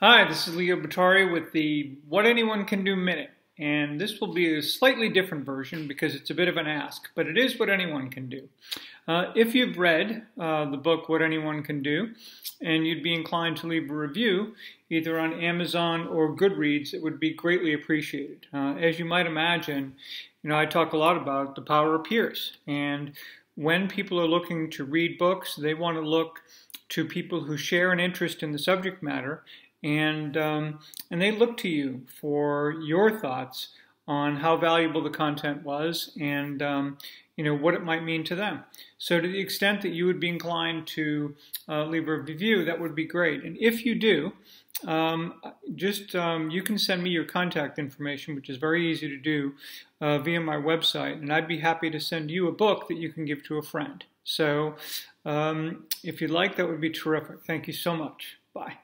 Hi, this is Leo Bottary with the What Anyone Can Do Minute. And this will be a slightly different version because it's a bit of an ask, but it is what anyone can do. Uh, if you've read uh, the book What Anyone Can Do, and you'd be inclined to leave a review, either on Amazon or Goodreads, it would be greatly appreciated. Uh, as you might imagine, you know, I talk a lot about the power of peers. And when people are looking to read books, they want to look to people who share an interest in the subject matter and um, and they look to you for your thoughts on how valuable the content was and um, you know what it might mean to them. So to the extent that you would be inclined to uh, leave a review, that would be great. And if you do, um, just um, you can send me your contact information, which is very easy to do uh, via my website, and I'd be happy to send you a book that you can give to a friend. So um, if you'd like, that would be terrific. Thank you so much. Bye.